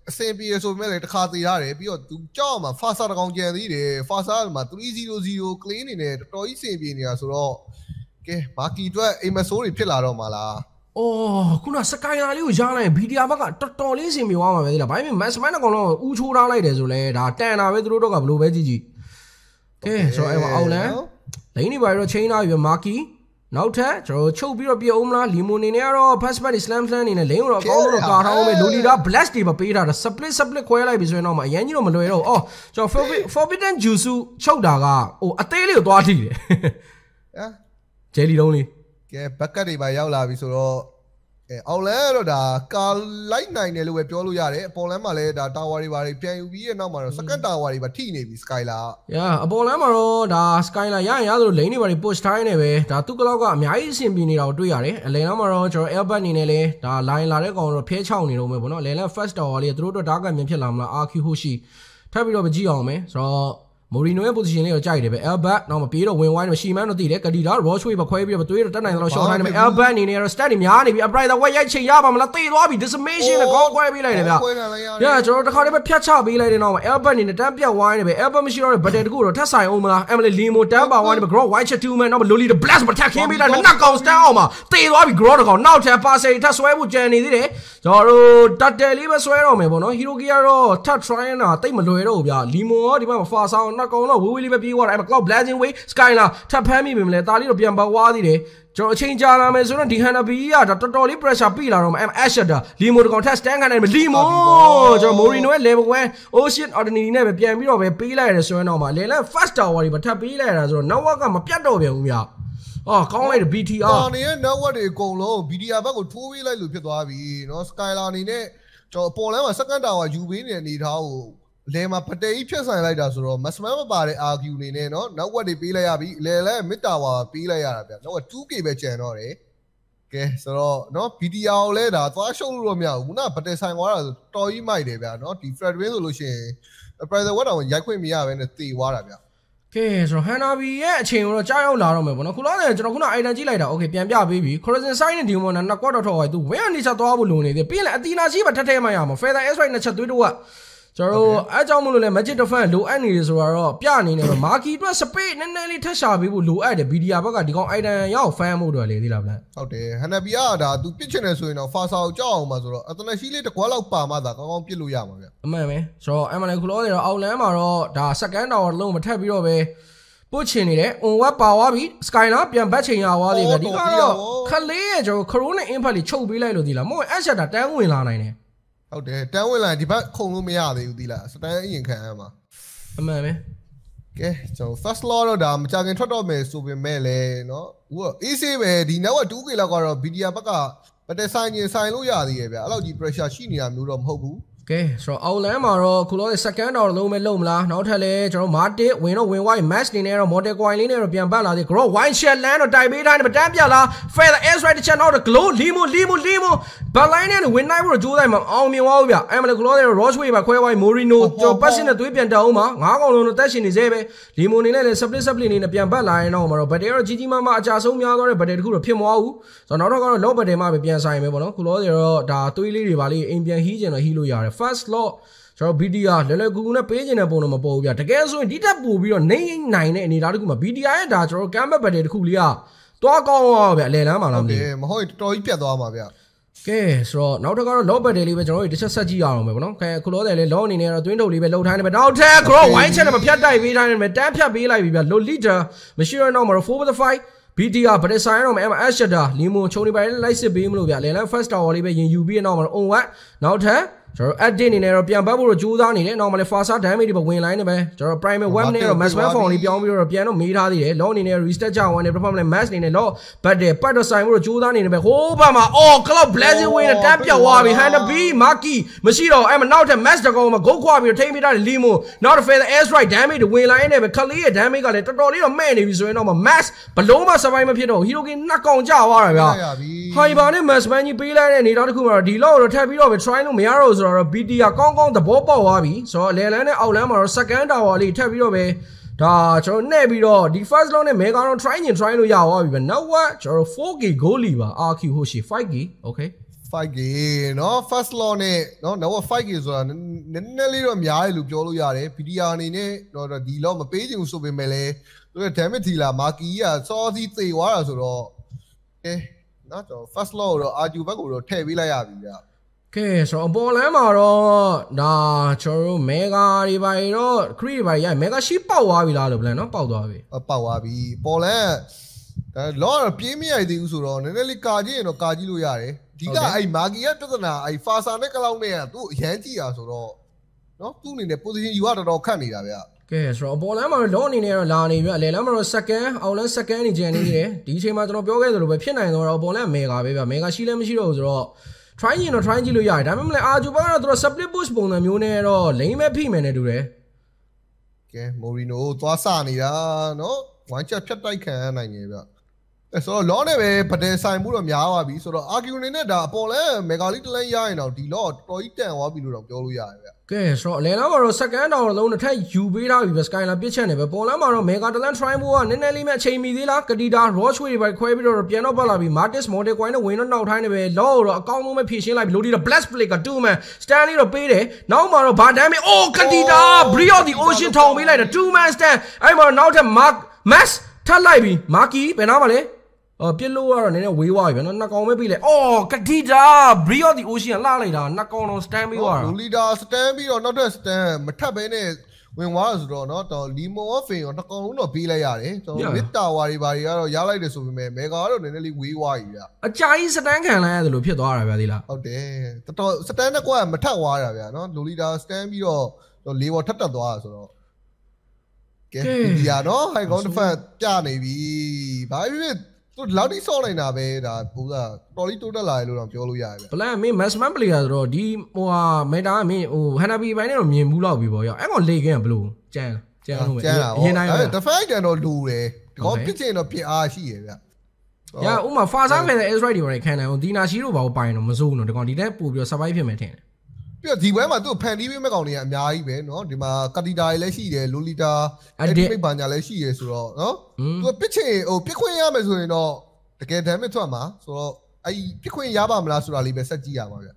အဆင်ပြေဆိုပေမဲ့လည်းတစ်ခါသေးရတယ်ပြီးတော့သူကြောက်မှာဖာစာတကောင်ကြံသေးတယ်ဖာစာမှာ300 clean အနေနဲ့တော်တော်ကြီးအဆင်ပြေနေတာဆိုတော့ကဲမာကီအတွက်အိမ်မဆိုးတွေဖြစ်လာတော့မှာလားအော်ခုနစကိုင်လာလေးကိုရားလိုက်ရင် BDR ဘက်ကတော်တော်လေးဆင်ပြေသွားမှာပဲဒီလားဘာဖြစ် Mass မိုင်းတကောင်တော့ဥချိုးထားလိုက်တယ်ဆိုလဲဒါတန်တာပဲသူတို့တော့ကဘလို့ပဲကြည့်ကြည့်ကဲဆိုတော့အဲ့မှာအောက်လန် လိန်နေပါတော့ချိန်ထားပြီမာကီနောက်ထပ်ကျွန်တော်ချုပ်ပြီးတော့ပြအောင်မလားလီမိုနေနဲ့ကတော့ pass back slam slam နေနဲ့လိန်ကိုတော့အကောင်းဆုံးတော့ကာထားအောင်ပဲလိုလီတာ blast တွေပဲပေးထားတာ split split ခွဲလိုက်ပြီဆိုရင်တော့မအရင်ကြီးတော့မလွယ်တော့အော်ကျွန်တော် forbidden juice ချုပ်တာကဟိုအသေးလေးကိုသွားထိတယ်ဟမ်ဂျယ်လီလုံးလေးကဲဘက်ကတ်တွေပါရောက်လာပြီဆိုတော့ အဲအောင်လန်းကတော့ဒါကာလိုက်နိုင်တယ်လို့ပဲပြောလို့ရတယ်အပေါ်လန်းမှာလည်းဒါတာဝါတွေပါတွေပြန်ယူပြီးတဲ့နောက်မှာတော့စကတ်တာဝါတွေပါထိနေပြီစကိုင်လာရာအပေါ်လမ်းမှာတော့ဒါ skyline ရရင်ရသလိုလိန်နေပါတွေ push ထားနေပဲဒါသူ့ကလောက်ကအများကြီးအဆင်ပြေနေတာကိုတွေ့ရတယ်အလယ်နောက်မှာတော့ကျွန်တော် albert အနေနဲ့လဲဒါ line လာတဲ့ကောင်တော့ဖဲချောင်းနေတော့မယ်ပေါ့နော်အလယ်လမ်း first tower လေးသူတို့တော့ target မြန်ဖြစ်လာမလား RQ ဟုတ်ရှိထပ်ပြီးတော့မကြည့်အောင်မယ်ဆိုတော့ မိုရီနိုရဲ့ position လေးကိုကြိုက်တယ်ပဲ Albert နောက်မပြေးတော့ဝင်ဝိုင်းတော့ရှီမန်တော့တည်တယ်ကတီလာ Rochway ပဲခွဲပြီးတော့သွေးတော့တက်နိုင်တယ်လို့ short ထားနေတယ် Albert အနေနဲ့ကတော့ stat တွေများနေပြီ upright ဝက်ရိုက်ချိန်ရပါမလားတေသွားပြီ decimation နဲ့ကောင်းခွဲပေးလိုက်တယ်ဗျခွဲခံလိုက်ရ။ညကျွန်တော်တခါတည်းပဲဖြတ်ချပေးလိုက်တဲ့နောက်မှာ Albert အနေနဲ့တန်းပြတ်ဝိုင်းနေပဲ Albert မရှိတော့တဲ့ battle တကူတော့ထပ်ဆိုင်အောင်မလား Emily Limo တန်းပါဝိုင်းနေပဲ Grow White Chat 2 man နောက် Loli the Blast မထက်ခင်းပေးလိုက်နှစ်ကောင် stand အောင်မှာတေသွားပြီ Grow တကောင်နောက်ထပ် pass ထပ်ဆွဲဖို့ကြံနေသေးတယ်။ကျွန်တော်တို့တတ်တယ်လေးပဲဆွဲတော့မယ်ပေါ့နော် Hiroki ကတော့ထပ် try နေတာတိတ်မလွယ်တော့ဘူးဗျ။ Limo ရောဒီမှာဖာဆောင်နှစ်ကောင်တော့ဝေးဝေးလေးပဲပြေးသွားတာအဲ့မှာ Cloud Blazing Way Skylar ထပ်ဖမ်းမိပြီမလဲတာလေးတော့ပြန်ပါဝါးသေးတယ်။ကျွန်တော်အချိန်ကြာလာမယ်ဆိုတော့ဒီ Hanabi ကဒါတော်တော်လေး pressure ပြလာတော့မယ် M Asher ဒါ Limo တကောင်ထပ် stand ခံနိုင်မယ် Limo ကျွန်တော် Morino ရဲ့ level 1 Ocean Ordinary နဲ့ပဲပြန်ပြီးတော့ပဲပေးလိုက်ရတယ်ဆိုရင်တော့မှလေလဲ first tower တွေပဲထပ်ပေးလိုက်ရတာဆိုတော့ network ကမပြတ်တော့ပြန်ဘူးဗျ။အော်ကောင်းလိုက်တယ် BTR တာနေရဲ့ network တွေအကုန်လုံး BDR ဘက်ကိုထိုးပေးလိုက်လို့ဖြစ်သွားပြီเนาะ Skylar အနေနဲ့ကျွန်တော်အပေါ်လမ်းမှာ second tower ယူပေးနေတဲ့အနေထားကို လဲမှာပတေးဖြတ်ဆိုင်လိုက်တာဆိုတော့ maximum မပါတဲ့ RQ အနေနဲ့เนาะ network တွေပေးလိုက်ရပြီလဲလဲ mid tower ပေးလိုက်ရတာဗျ network 2K ပဲကျန်တော့တယ်ကဲဆိုတော့เนาะ BDR ကိုလဲဒါသွားရှုပ်လို့တော့မရဘူးခုနကပတေးဆိုင်သွားတာဆိုတော်ကြီးမိုက်တယ်ဗျာเนาะဒီ Fred Win ဆိုလို့ရှိရင် private web တောင်ရိုက်ခွင့်မရဘဲနဲ့တေသွားတာဗျ ကဲဆိုတော့ Hanabi ရဲ့အချိန်ကိုတော့ကြားရောက်လာတော့မယ်ပေါ့နော်ခုလောဆယ်ကျွန်တော်ခုန item ကြည့်လိုက်တာ okay ပြန်ပြပေးပြီ Horizon Side နဲ့ Demon နဲ့နှစ်ကွက်တော့ထောက်သွားသူဝင်းအနေချက်သွားဖို့လိုနေသေးပြီးရင်လည်းအတီနာရှိပါထက်ထဲမှရမှာ Feather S right နဲ့ချက်သွေးတော့ ကကျွန်တော်တို့အဲကြောင့်မလို့လဲ Magic Defense လိုအပ်နေတယ်ဆိုတော့ပြအနေနဲ့တော့မာကီအတွက် space နည်းနည်းလေးထက်ရှာပေးဖို့လိုအပ်တယ် BDR ဘက်ကဒီကောင် item ရောက် fan မှုတော့လေသေးလားဗျာဟုတ်တယ်ဟန်နဘီကဒါသူပြစ်ချင်တယ်ဆိုရင်တော့ဖာဆာကိုကြောက်အောင်ပါဆိုတော့အတနရှိလေးတကွာလောက်ပါမှသာကောင်းကောင်းပြစ်လို့ရမှာဗျအမှန်ပဲဆိုတော့အမှန်လည်းခုလောဆယ်တော့အောက်လန်းမှာတော့ဒါ second tower လုံးမထက်ပြီးတော့ပဲပို့ချင်နေတယ် on web ပါသွားပြီ skyline ပြန်ဘတ်ချိန်ရသွားသေးပဲဒီကတော့ခလေးရဲ့ကျွန်တော် corona impact လေးချုပ်ပေးလိုက်လို့ဒီလားမဟုတ် asset တန်းဝင်လာနိုင်တယ် ဟုတ်တယ်တန်းဝင်လာဒီဘက်ခုံလို့မရသေးဘူးဒီလားစတန်အရင်ခံရမှာ အမှန်ပဲ ကဲကျွန်တော် first law တော့ဒါမကြခင်ထွက်တော့မယ်ဆိုပေမဲ့လည်းเนาะဟို AC ပဲဒီ network 2K လောက်ကတော့ BDR ဘက်ကပတက်ဆိုင်ရင်ဆိုင်လို့ရသေးရဲ့ဗျအဲ့လောက်ကြီး pressure ရှိနေတာမျိုးတော့မဟုတ်ဘူး ကဲဆိုတော့အောက်လန်းမှာတော့ခုလောဆယ် second tower လုံးမဲ့လုံးမလားနောက်ထပ်လဲကျွန်တော်မာတစ်ဝင်တော့ဝင် wide match နေနဲ့တော့ model coin လေးနဲ့တော့ပြန်ပတ်လာသေး grow wine shell land တော့တိုက်ပေးထားတယ်မတန်းပြလား feather s right တစ်ချက်နောက်တော့ glow limo limo limo ဘတ်လိုင်းနဲ့ဝင်နိုင်ဖို့တော့ကြိုးစားမှာအောင်မြင်သွားဘူးဗျအဲ့မလဲခုလောဆယ် rochway မှာခွဲ wide morino ကျွန်တော်ပတ်စင်နဲ့သွေးပြန်တက်အောင်မှာငါးကောင်လုံးတော့တက်ရှင်နေသေးပဲ limo နေနဲ့လည်း split split နေနဲ့ပြန်ပတ်လာရင်တော့မှာတော့ battery တော့ကြီးကြီးမားမားအကြဆုံးများသွားတဲ့ battery တခုတော့ဖြစ်မသွားဘူးဆိုတော့နောက်တော့ကတော့ low battery မှာပဲပြန်ဆိုင်ပဲပေါ့နော်ခုလောဆယ်တော့ဒါသွေးလေးတွေပါလေးအိမ်ပြန်ဟီးကျင်တော့ဟီးလို့ရတယ် first lot ကျွန်တော် BDR လဲလဲကူကူနဲ့ပေးခြင်းတဲ့ပုံတော့မပေါ်ဘူးဗျတကယ်ဆိုရင်ဒီတက်ပို့ပြီးတော့နေနိုင်တဲ့အနေအထားတခုမှာ BDR ရဲ့ဒါကျွန်တော် camera battery တခုလေးကတွားကောင်းသွားဗျအလဲလမ်းမှာလားမသိတယ်မဟုတ်ရင်တော်တော်ကြီးပြတ်သွားမှာဗျကဲဆိုတော့နောက်တစ်ခါတော့ low battery လေးပဲကျွန်တော်တို့တစ်ချက်ဆက်ကြည့်ရအောင်ပဲဗောနော်ခဲခုလောတယ်လေ low အနေနဲ့တော့ twin ထုတ်လေးပဲလှုပ်ထားနေပဲနောက်ထပ် grow wine channel မှာဖြတ်တိုက်ပေးထားနေမယ်တန်းဖြတ်ပေးလိုက်ပြီဗျ low leader မရှိတော့တော့မှာ4 with the 5 BDR ဗရက်ဆိုင်တော့မယ် MS shutter လီမိုချုံနေပါလေလိုက်စစ်ပေးမလို့ဗျလဲလမ်း first tower လေးပဲရင်ယူပြီးတော့မှာ on what နောက်ထပ် ကျွန်တော် edit အနေနဲ့တော့ပြန်ပတ်ဖို့တော့ကြိုးစားနေတယ်နောက်မှလည်း fast damage တွေပဲဝင်လိုက်နေပဲကျွန်တော် primary web နဲ့တော့ mass phone လေးပြောင်းပြီးတော့ပြန်တော့မေးထားသေးတယ် low အနေနဲ့ restart ကြအောင်နဲ့ performance mass အနေနဲ့ low ဘတ်တယ်ပတ်တော့ဆိုင်ဖို့တော့ကြိုးစားနေတယ်ပဲဟိုးဘက်မှာ oh cloud blazing way နဲ့တက်ပြောက်သွားပြီ hand b marky မရှိတော့အဲ့မှာနောက်ထပ် mass တကောင်မှာ go ခွာပြီးတော့ထိမ့်ပေးထားတယ် limo နောက်တစ် feather air strike damage တွေဝင်လိုက်နေပဲခလေးရဲ့ damage ကလည်းတော်တော်လေးတော့မဲ့နေပြီဆိုရင်တော့ mass ဘလုံးမ survive မဖြစ်တော့ hiroki နှစ်ကောင်ကြာသွားတာဗျာရပြီဟိုင်ဘာနဲ့မတ်စမန်ကြီးပေးလိုက်တဲ့အနေတော့တစ်ခုမှာတော့ဒီလောက်တော့ထပ်ပြီးတော့ပဲ try လို့မရတော့ဆိုတော့ BT ကကောင်းကောင်းသဘောပေါက်သွားပြီဆိုတော့လေလန်းနဲ့အောက်လန်းမှာတော့ second tower လေးထပ်ပြီးတော့ပဲဒါကျွန်တော်နှဲ့ပြီးတော့ဒီ first round နဲ့ mega round try ရင် try လို့ရသွားပြီပဲ now what ကျွန်တော် 4k goal လီပါ RQ ဟုတ်ရှိ 5k okay 5K เนาะ first law နဲ့เนาะ now 5K ဆိုတာနည်းနည်းလေးတော့များတယ်လို့ပြောလို့ရတယ် BDR အနေနဲ့တော့ဒီ law မပေးချင်ဘူးဆိုပေမဲ့လည်းသူက damage ထီလာမာကီကစောစီးသေသွားတာဆိုတော့ကဲเนาะကျွန်တော် first law ကိုတော့ RQ ဘက်ကိုတော့ထည့်ပေးလိုက်ရပြီဗျ ကဲဆိုတော့အပေါ်လမ်းမှာတော့ဒါကျွန်တော်တို့ mega တွေပါတော့ crit တွေပါရ mega sheep ပေါက်သွားပြီလားလို့ဗလန်နော်ပေါက်သွားပြီအပေါက်သွားပြီပေါ်လန်ဒါလောကတော့ပြေးမရိုက်သေးဘူးဆိုတော့နည်းနည်းလေးကာကြည့်ရင်တော့ကာကြည့်လို့ရတယ်ဒီကအဲ့မာဂီရဲ့ပြဿနာအဲ့ဖာဆာနဲ့ကလောက်နဲ့ကသူ့အရန်ကြည့်ရဆိုတော့နော်သူ့အနေနဲ့ position ယူရတော်တော်ခတ်နေတာဗျကဲဆိုတော့အပေါ်လမ်းမှာတော့လောအနေနဲ့တော့လာနေပြီအလယ်လမ်းမှာတော့ second အောက်လမ်း second နေကြနေသေးတယ်ဒီအချိန်မှာကျွန်တော်ပြောခဲ့သလိုပဲဖြစ်နိုင်တော့အပေါ်လမ်း mega ပဲဗျ mega ရှိလည်းမရှိတော့ဘူးဆိုတော့ try ရင်တော့ try ကြည့်လို့ရတယ်ဒါပေမဲ့လည်းအာဂျူဘာကတော့သူတို့ split push ပုံစံမျိုးနဲ့တော့ lane မဲ့ဖိမယ်နဲ့တူတယ်ကဲမိုရီနိုသွားစနေတာနော်ဝိုင်းချက်ဖြတ်တိုက်ခံရနိုင်ငယ်ဗျ အဲဆိုတော့လောနဲ့ပဲပဒယ်ဆိုင်မှုတော့များသွားပြီဆိုတော့ argue နေနဲ့ဒါအပေါ်လဲမေဂါလီတလန်ရရင်တော့ဒီလောတော်တော်ကြီးတန်သွားပြီလို့တော့ပြောလို့ရတယ်ဗျကဲဆိုတော့အလဲလာမှာတော့ second down လုံးတစ်ထပ်ယူပေးထားပြီပဲ Skylar ပြစ်ချက်နေပဲပေါ်လမ်းမှာတော့ Mega Talent Try မိုးကနည်းနည်းလေးမဲ့အချိန်မီသေးလားကတီတာ Rochway တွေပဲခွဲပြီးတော့ပြန်တော့ပတ်လာပြီ Martis Model Coin နဲ့ဝင်တော့နောက်ထိုင်းနေပဲလောတော့အကောင်းဆုံးပဲဖြည့်ရှင်းလိုက်ပြီလို့ဒီတော့ Blast Play က2 man Stanley တော့ပေးတယ်နောက်မှာတော့ဘာဒမ်းမေအိုးကတီတာ Brio the Ocean ထောင်ပေးလိုက်တယ်2 man stand အဲ့မှာတော့နောက်ထပ် Mark Max ထပ်လိုက်ပြီ Marky ဘယ်နားမှာလဲ အော်ပြစ်လို့ကတော့နည်းနည်းဝေးသွားပြီဗျာနော်နှစ်ကောင်ပဲပြီးလေအော်ကတိတာ Brio the Ocean လှလိုက်တာနှစ်ကောင်တော့ stand ပြီးသွားတာ လူလီဒါစတန်ပြီးတော့နောက်ထပ်စတန်မထပ်ဘဲနဲ့ဝင်သွားဆိုတော့เนาะတော့လီမွန်အဖင်ရောတစ်ကောင်လုံးတော့ပေးလိုက်ရတယ်ကျွန်တော်မစ်တာဝါတွေဘာတွေကတော့ရလိုက်တယ်ဆိုပေမဲ့မေဂါကတော့နည်းနည်းလေးဝေးသွားပြီဗျ အကြာကြီးစတန်းခံလိုက်ရတယ်လို့ဖြစ်သွားတာဗျာဒီလား ဟုတ်တယ်တော်တော်စတန်နဲ့ကွာမထပ်သွားတာဗျာเนาะလူလီဒါစတန်ပြီးတော့လေးပေါ်ထပ်တက်သွားတာဆိုတော့ကဲဒီရနော်ဟိုင်ကောင်တစ်ဖက်ပြနေပြီဘာဖြစ်ဖြစ် သူလောက်တိဆော့နေတာပဲဒါပူစားတော်လီတိုးတက်လာတယ်လို့တော့ပြောလို့ရတယ်ဗျဘလန်မင်း maximum player ဆိုတော့ဒီဟိုဟာမေတာကမင်းဟိုဟန်နာဘီဘိုင်းနဲ့တော့မြင်ဘူးလောက်ပြီပေါ့ရောအဲ့ကောင်လေကင်းကဘလို့ကျန်ကျန်လို့ပဲကျန်တာအရင်တိုင်းပဲတဖိုက်တန်တော့လူတယ်ဒီကောင်ပြစ်ချင်တော့ပြစ်အားရှိရဗျရဥမာ Faza ဖယ်တဲ့ Ezra တွေပါခံနိုင်အောင်ဒီနာရှိတို့ဘာကိုပိုင်တော့မစိုးဘူးနော်ဒီကောင်ဒီတက်ပို့ပြီးတော့ survive ဖြစ်မယ်ထင်တယ် ပြီးတော့ဒီဘဲမှာသူ့ဖန်တီးပေးမဲ့ကောင်တွေကအများကြီးပဲเนาะဒီမှာကတီတာတွေလည်းရှိတယ်လိုလီတာ Edit မိတ်ဘာညာလည်းရှိတယ်ဆိုတော့เนาะ อืม သူကပြစ်ချင်ဟိုပြစ်ခွင့်ရမယ်ဆိုရင်တော့တကယ် damage ထွက်မှာဆိုတော့အဲ့ဒီပြစ်ခွင့်ရပါမလားဆိုတာလေးပဲဆက်ကြည့်ရပါဗျ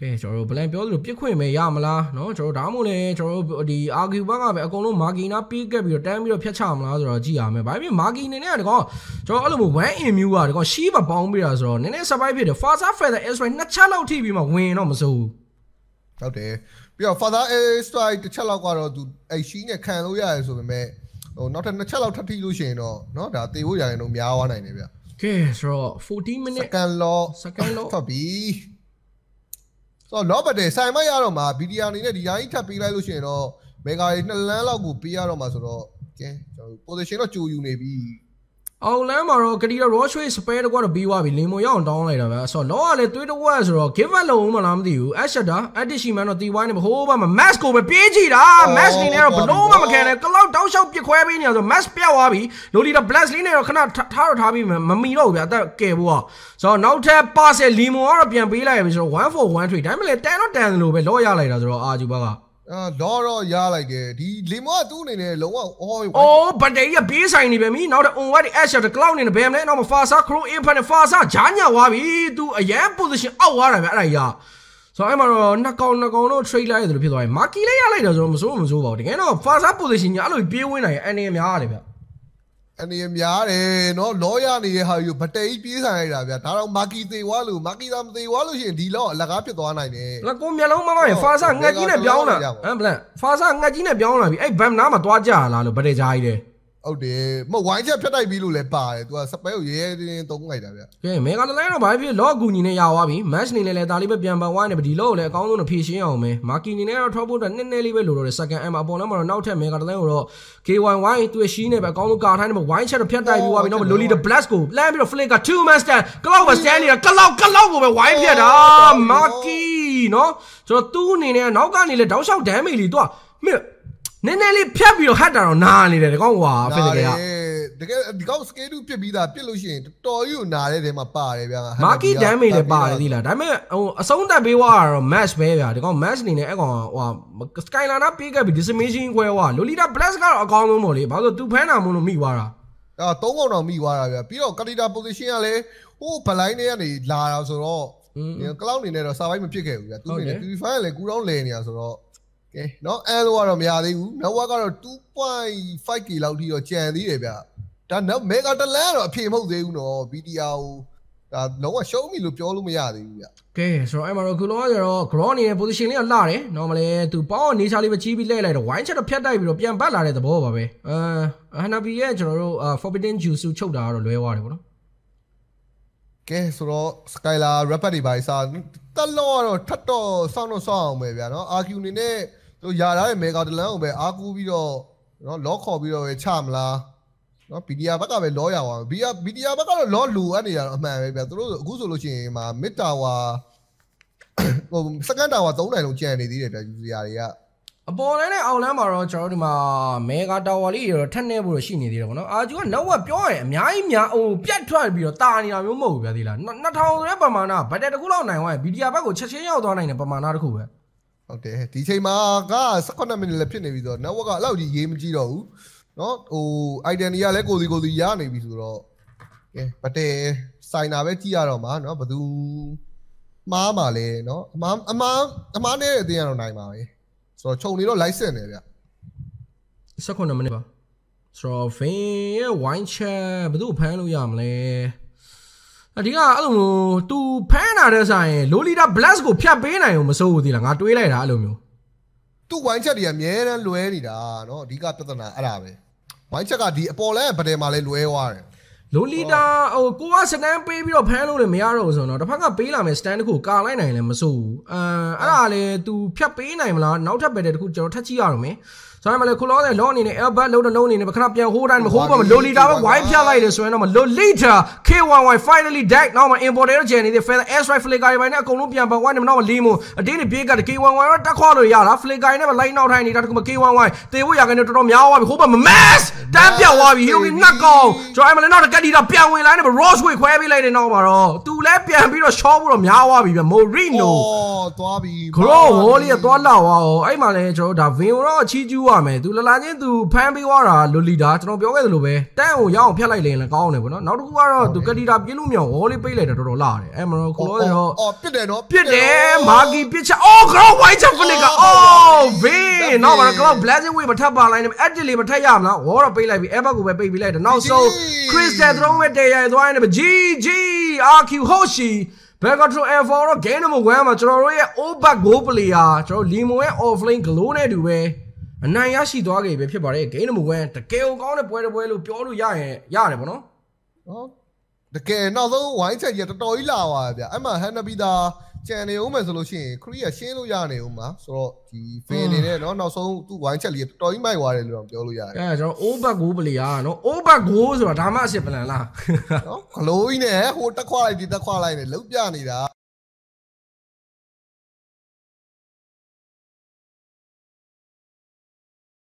ကဲကျွန်တော်တို့ဘလန်ပြောသလိုပြစ်ခွင့်မယ်ရမလားเนาะကျွန်တော်တို့ဒါမှမဟုတ်လေကျွန်တော်တို့ဒီ argue ဘက်ကပဲအကုန်လုံး margin နာပြီးခဲ့ပြီးတော့တန်းပြီးတော့ဖြတ်ချမလားဆိုတော့ကြည့်ရမယ်ဘာဖြစ် margin နေနဲ့ကဒီကောင်ကျွန်တော်အဲ့လိုမျိုး one in view ကဒီကောင် she မပေါင်းပြီးတာဆိုတော့နည်းနည်း survive ဖြစ်တယ် Faza feather Ezra နှစ်ချက်လောက်ထိပြီးမှဝင်တော့မစိုးဘူး ဟုတ်တယ်ပြီးတော့ father a strike တစ်ချက်လောက်ကတော့သူအဲ့ရှိနဲ့ခံလို့ရတယ်ဆိုပေမဲ့ဟိုနောက်ထပ်နှစ်ချက်လောက်ထပ်ထိလို့ရှိရင်တော့เนาะဒါတေဖို့ရရင်တော့များသွားနိုင်တယ်ဗျ ကဲဆိုတော့14 minute second law second law ထွက်ပြီဆိုတော့ law ပတ်တယ်ဆိုင်မရတော့မှာ BDR အနေနဲ့ဒီတိုင်းထပ်ပေးလိုက်လို့ရှိရင်တော့ mega တွေနှစ်လမ်းလောက်ကိုပေးရတော့မှာဆိုတော့ကဲကျွန်တော် position တော့ကြိုယူနေပြီ အောင်လမ်းမှာတော့ကတိရ Rochway spare တကွာတော့ပြီးသွားပြီလင်မွန်ရအောင်တောင်းလိုက်တာပဲဆိုတော့လောကလည်းတွေးတကွာဆိုတော့ give up လုံးမလားမသိဘူး Ashada Addition တော့တီဝိုင်းနေဟိုးဘာမှာ mask ကိုပဲပြေးကြည့်တာ mask နေနဲ့တော့ဘလို့မှမခံနဲ့ကလောက်တောက်လျှောက်ပစ်ခွဲပေးနေရဆို mask ပြတ်သွားပြီလိုလီတာ blast လေးနဲ့တော့ခဏထားတော့ထားပြီးမမီတော့ဘူးဗျအသက်ကယ်ဖို့อ่ะဆိုတော့နောက်ထပ် pass လီမွန်ကတော့ပြန်ပေးလိုက်ပြီဆိုတော့1 for 1 trade ဒါပေမဲ့တန်တော့တန်လို့ပဲလောရလိုက်တာဆိုတော့အာဂျူဘာက အာတော့တော့ရလိုက်တယ်ဒီလီမောကသူ့အနေနဲ့လုံးဝအော်အော်ဘတ်တရီကပြေးဆိုင်နေပဲမီနောက်တော့ on what ash တဲ့ cloud နေဘယ်မလဲနောက်မှာ fasa crow infinite fasa ဂျာညာသွားပြီ तू အရန် position အောက်သွားတာပဲအဲ့ဒါကြီးကဆိုတော့အဲ့မှာတော့နှစ်ကောင်နှစ်ကောင်တော့ trade လိုက်ရတယ်လို့ဖြစ်သွားပြီမာကီလေးရလိုက်တာဆိုတော့မစိုးမစိုးပါဘူးတကယ်တော့ fasa position ညာအဲ့လိုပြေးဝင်နိုင်ရင်အနေများရတယ်ဗျ အနေများတယ်နော်လောရနေတဲ့ဟာယူဘတေးပြေးဆိုင်လိုက်တာဗျာဒါတော့မာကီသေးွားလို့မာကီသာမသေးွားလို့ရှိရင်ဒီလောက်အလကားဖြစ်သွားနိုင်တယ်လကိုမျက်လုံးမကောင်းရင် fasa ငက်ကြီးနဲ့ပြောင်းလာဟမ်ဗလန် fasa ငက်ကြီးနဲ့ပြောင်းလာပြီအဲ့ဘမ်နားမှာသွားကြလားလို့ဗတဲ့ကြားကြီးတယ် ဟုတ်တယ်မဟုတ်ဝိုင်းချက်ဖြတ်တိုက်ပြီးလို့လည်းပါတယ်သူကစပဲကိုရဲရဲတင်းတင်းသုံးလိုက်တာဗျာကဲမေဂါတလိုင်းတော့ဘာဖြစ်လော့ကူညီနေရသွားပြီ match နေလဲလဲဒါလေးပဲပြန်ပန်ဝိုင်းနေပြီဒီလော့ကိုလည်းအကောင်းဆုံးတော့ဖြည့်ရှင်းအောင်မယ်မာကီနေနဲ့တော့ထောက်ဖို့တော့နည်းနည်းလေးပဲလိုတော့တယ် second m အပေါ်လမ်းမှာတော့နောက်ထပ်မေဂါတလိုင်းကိုတော့ KYY သူ့ရှိနေပဲအကောင်းဆုံးကာထိုင်းနေမှာ wine chat တော့ဖြတ်တိုက်ပြီးသွားပြီနောက်လိုလီ the blast ကိုလမ်းပြီးတော့ flick က2 master ကလောက်ပဲ stand နေတာကလောက်ကလောက်ကိုပဲ wine ဖြတ်တာမာကီနော်ဆိုတော့သူ့အနေနဲ့နောက်ကနေလဲတောက်လျှောက် damage လီသူကမြ နည်းနည်းလေးဖြတ်ပြီးတော့ဟတ်တာတော့နားနေတယ်ဒီကောင်ကွာ physical ကတကယ်ဒီကောက်စကေတူပြစ်ပြီးသားပြစ်လို့ရှိရင်တော်ကြီးကိုနားတဲ့ထဲမှာပါတယ်ဗျာမာကီဒမ်းမေးလည်းပါတယ်သီလားဒါပေမဲ့ဟိုအဆုံးသက်ပေးသွားတာတော့ match ပဲဗျာဒီကောင် match အနေနဲ့အဲ့ကောင်ဟို Skylar နာပေးခဲ့ပြီး dismission ခွဲသွား Lolita Blast ကတော့အကောင်းဆုံးပေါ့လေဘာလို့သူဖမ်းတာမို့လို့မိသွားတာအာသုံးကောင်တော့မိသွားတာဗျာပြီးတော့ကတီတာ position ကလည်းဟိုဘလိုင်းတွေကနေလာတာဆိုတော့ကလောက်အနေနဲ့တော့ survive မဖြစ်ခဲ့ဘူးဗျာသူအနေနဲ့ purify ကလည်းကူတော့လဲနေတာဆိုတော့ ကဲเนาะအဲလိုကတော့မရသေးဘူး network ကတော့ 2.5k လောက်ထိတော့ကျန်သေးတယ်ဗျာဒါတော့ mega တလန်တော့အဖြေမဟုတ်သေးဘူးနော် VDR ကိုဒါလုံးဝရှုံးပြီလို့ပြောလို့မရသေးဘူးဗျာ ကဲဆိုတော့အဲ့မှာတော့ခုလုံးကကျတော့ grow နေတဲ့ position လေးကလှတယ် normal သူပေါင်းနေချာလေးပဲကြီးပြီးလှည့်လိုက်တော့ wine chat တော့ဖြတ်တိုက်ပြီးတော့ပြန်ပတ်လာတဲ့သဘောပါပဲအာဟနာဘီရဲ့ကျွန်တော်တို့ forbidden juice ချုပ်တာကတော့လွဲသွားတယ်ပေါ့နော် ကဲဆိုတော့ Skylar Rapid တွေပါစားတက်လို့ကတော့ထပ်တော့စောင်းတော့စောင်းအောင်ပဲဗျာနော် RQ အနေနဲ့ သူယာထားတဲ့ Mega တလန်ကိုပဲအားကူပြီးတော့နော်လောခေါ်ပြီးတော့ပဲချမလားနော် BDR ဘက်ကပဲလောရအောင် BDR BDR ဘက်ကတော့လောလူအပ်နေရတော့အမှန်ပဲဗျာသူတို့အခုဆိုလို့ရှိရင်မှာ Mid Tower ဟို Second Tower 3နိုင်လုံးကျန်နေသေးတယ်ဗျာ user တွေကအအပေါ်လန်းနဲ့အောက်လန်းမှာတော့ကျွန်တော်တို့ဒီမှာမေဂါတာဝါလေးရောထက်နေဖို့ရှိနေသေးတယ်ဗောနော်အာဂျူကနောက်ဝက်ပြောရင်အများကြီးများဟိုပြတ်ထွက်ပြီးတော့တာနေတာမျိုးမဟုတ်ဘူးဗျာဒီလား2000ဆိုတဲ့ပမာဏဘတ်တက်တစ်ခုလောက်နိုင်သွားရင်ဗီဒီယာဘက်ကိုချက်ချင်းရောက်သွားနိုင်တဲ့ပမာဏတစ်ခုပဲ ဟုတ်တယ်ဒီချိန်မှာက18မိနစ်လည်းဖြစ်နေပြီဆိုတော့ network ကအဲ့လောက်ကြီးရေးမကြည့်တော့ဘူးเนาะဟို item တွေကလည်းကိုစီကိုစီရနေပြီဆိုတော့ကဲဗတဲစိုင်တာပဲကြည့်ရတော့မှာเนาะဘသူမှားမှာလဲเนาะအမားအမားအမားနဲ့အတင်းရတော့နိုင်ပါပဲဆိုတော့ခြုံနေတော့ license နေဗျ 18မိနစ်ပါဆိုတော့ဖင်ရဲ့ wine chat ဘယ်သူ့ဖမ်းလို့ရမလဲ အဒီကအဲ့လိုမျိုး तू ဖမ်းတာတဲ့ဆိုင်လိုလီတာ blast ကိုဖြတ်ပေးနိုင်အောင်မစိုးဘူးဒီလားငါတွေးလိုက်တာအဲ့လိုမျိုး သူ့ wine chat တွေကအများတန်းလွဲနေတာเนาะအဓိကပြဿနာအဲ့ဒါပဲ wine chat ကဒီအပေါ်လဲဗတဲမှာလဲလွဲသွားတယ် လိုလီတာဟိုကိုကစတန်ပေးပြီးတော့ဖမ်းလို့လည်းမရတော့ဘူးဆိုတော့တစ်ဖက်ကပေးလာမယ်စတန်တစ်ခုကာလိုက်နိုင်လည်းမစိုးဘူးအမ်အဲ့ဒါလေ तू ဖြတ်ပေးနိုင်မလားနောက်ထပ်ပဲတဲ့တစ်ခုကျွန်တော်ထပ်ကြည့်ရအောင်မယ် ဆိုတော့မလေခုလောတဲ့လောအနေနဲ့ elbat လုံးတော့လုံးအနေနဲ့ခဏပြန်ဟိုးတိုင်းမဟိုးပါမလိုလီတာပဲဝိုင်းဖြတ်လိုက်တယ်ဆိုရင်တော့မလိုလီတာ K1Y finally deck နောက်မှာ importer ကျန်နေတဲ့ feather air strike flicker တွေနဲ့အကုန်လုံးပြန်ပတ်ဝိုင်းနေမနောက်မှာလီမိုအတင်းနေပြေးက K1Y တော့တက်ခွာလို့ရတာ flicker နဲ့ပဲ line နောက်ထိုင်နေတာတခုမှ K1Y တေဖို့ရကနေတော်တော်များသွားပြီဟိုးပါမ mass တန်းပြောက်သွားပြီဟိုကနှက်ကောင်ကျွန်တော်အဲ့မလဲနောက်တကက်ဒီတာပြန်ဝင်လာနေ Ross ဝေခွဲပေးလိုက်တယ်နောက်မှာတော့သူလည်းပြန်ပြီးတော့ short ဖို့တော့များသွားပြီဗျ Morino အော်သွားပြီခရောဟောလေးကသွားလောက်သွားအောင်အဲ့မှာလည်းကျွန်တော်ဒါဗင်ကိုတော့အချီးကျူးရမယ်သူလလာချင်းသူဖမ်းပေးသွားတာလိုလီတာကျွန်တော်ပြောခဲ့သလိုပဲတန်းကိုရအောင်ဖျက်လိုက်ရင်လည်းကောင်းတယ်ဗောနော်နောက်တစ်ခုကတော့သူကတီတာပြင်းလို့မြောင်ဟောလေးပိတ်လိုက်တာတော်တော်လာတယ်အဲ့မှာတော့ခရောတော့အော်ပြစ်တယ်နော်ပြစ်တယ်မာဂီပြစ်ချအော်ခရောဝိုင်းချက်ဖလစ်ကအော်ဗင်နောက်မှာကတော့ blazing way မထပ်ပါလိုက်နဲ့ edge လေးမထပ်ရမလားဝေါ်တော့ပိတ်လိုက်ပြီ ever ကိုပဲပိတ်ပြီးလိုက်တယ်နောက်ဆုံး crystal throne ပဲတေးရသွားနေပြီ GG RQ Hoshi ဘယ်ကတော့ F4 တော့ game number 1မှာကျွန်တော်တို့ရဲ့ old back goal player ကျွန်တော် Limo ရဲ့ offlane glow နဲ့တူပဲ အနိုင်ရရှိသွားခဲ့ပြီဖြစ်ပါတယ် game number 1တကယ်ကိုကောင်းတဲ့ပွဲတစ်ပွဲလို့ပြောလို့ရရင်ရတယ်ဗောနော်နော်တကယ်နောက်ဆုံးဝိုင်းချက်ကြီးတော်တော်ကြီးလာသွားဗျအဲ့မှာဟန်နဘီတာကြံနေဦးမယ်ဆိုလို့ရှိရင်ခရီးကရှင်းလို့ရနေဦးမှာဆိုတော့ဒီဖင်နေနဲ့နော်နောက်ဆုံးသူ့ဝိုင်းချက်လေးတော်တော်ကြီးမိုက်သွားတယ်လို့တော့ပြောလို့ရတယ်အဲကျွန်တော် old back goal player နော် old back goal ဆိုတာဒါမှအစ်စ်ပလန်လားနော်ဂလိုးကြီးနဲ့ဟိုတက်ခွာလိုက်ဒီတက်ခွာလိုက်နဲ့လုံးပြနေတာ